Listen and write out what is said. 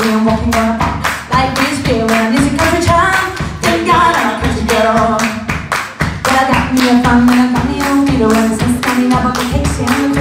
I'm walking down path like this beer when I'm in country town. Thank God I'm a country girl. Well, I got me a fun and I got me a and standing up on the case and